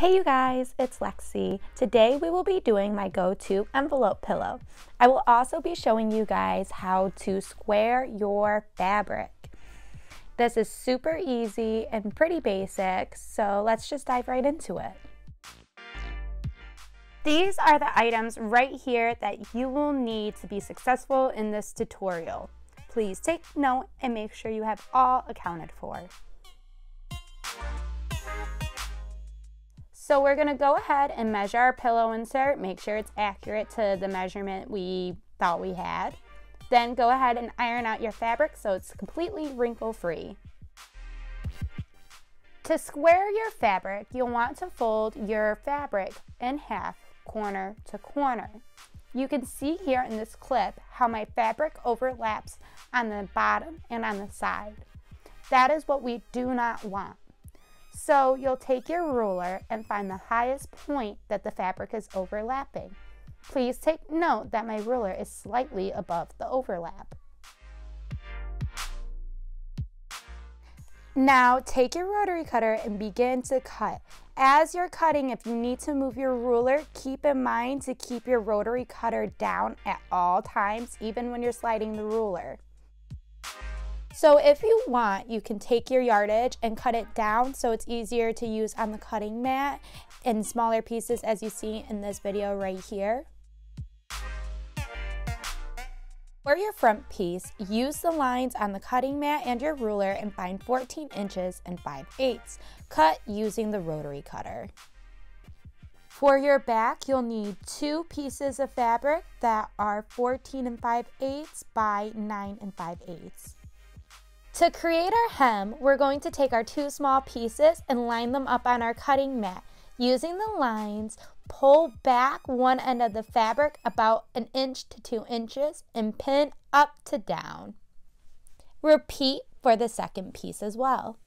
Hey you guys, it's Lexi. Today we will be doing my go-to envelope pillow. I will also be showing you guys how to square your fabric. This is super easy and pretty basic, so let's just dive right into it. These are the items right here that you will need to be successful in this tutorial. Please take note and make sure you have all accounted for. So we're gonna go ahead and measure our pillow insert, make sure it's accurate to the measurement we thought we had. Then go ahead and iron out your fabric so it's completely wrinkle free. To square your fabric, you'll want to fold your fabric in half, corner to corner. You can see here in this clip how my fabric overlaps on the bottom and on the side. That is what we do not want. So you'll take your ruler and find the highest point that the fabric is overlapping. Please take note that my ruler is slightly above the overlap. Now take your rotary cutter and begin to cut. As you're cutting, if you need to move your ruler, keep in mind to keep your rotary cutter down at all times, even when you're sliding the ruler. So if you want, you can take your yardage and cut it down so it's easier to use on the cutting mat in smaller pieces as you see in this video right here. For your front piece, use the lines on the cutting mat and your ruler and find 14 inches and 5 eighths. Cut using the rotary cutter. For your back, you'll need two pieces of fabric that are 14 and 5 eighths by 9 and 5 eighths. To create our hem, we're going to take our two small pieces and line them up on our cutting mat. Using the lines, pull back one end of the fabric about an inch to two inches and pin up to down. Repeat for the second piece as well.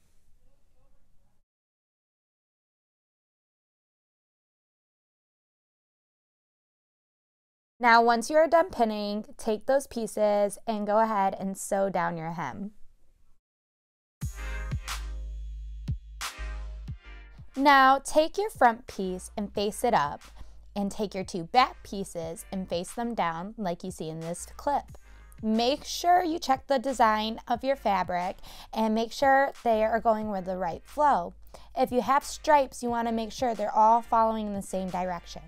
Now once you're done pinning, take those pieces and go ahead and sew down your hem. Now take your front piece and face it up and take your two back pieces and face them down like you see in this clip. Make sure you check the design of your fabric and make sure they are going with the right flow. If you have stripes, you want to make sure they're all following in the same direction.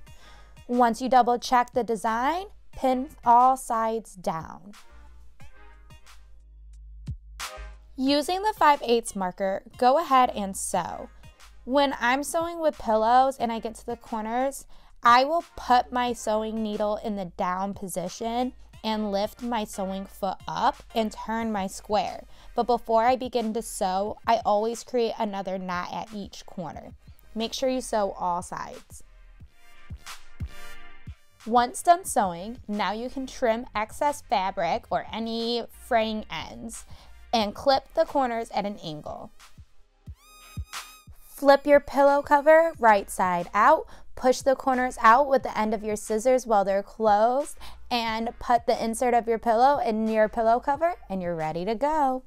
Once you double check the design, pin all sides down. Using the 5 8 marker, go ahead and sew. When I'm sewing with pillows and I get to the corners, I will put my sewing needle in the down position and lift my sewing foot up and turn my square. But before I begin to sew, I always create another knot at each corner. Make sure you sew all sides. Once done sewing, now you can trim excess fabric or any fraying ends and clip the corners at an angle. Flip your pillow cover right side out. Push the corners out with the end of your scissors while they're closed and put the insert of your pillow in your pillow cover and you're ready to go.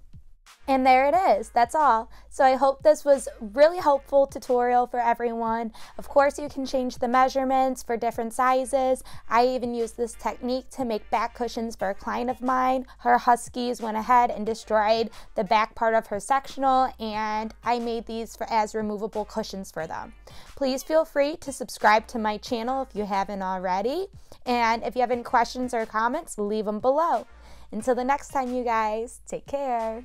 And there it is, that's all. So I hope this was really helpful tutorial for everyone. Of course you can change the measurements for different sizes. I even used this technique to make back cushions for a client of mine. Her huskies went ahead and destroyed the back part of her sectional and I made these for as removable cushions for them. Please feel free to subscribe to my channel if you haven't already. And if you have any questions or comments, leave them below. Until the next time, you guys, take care.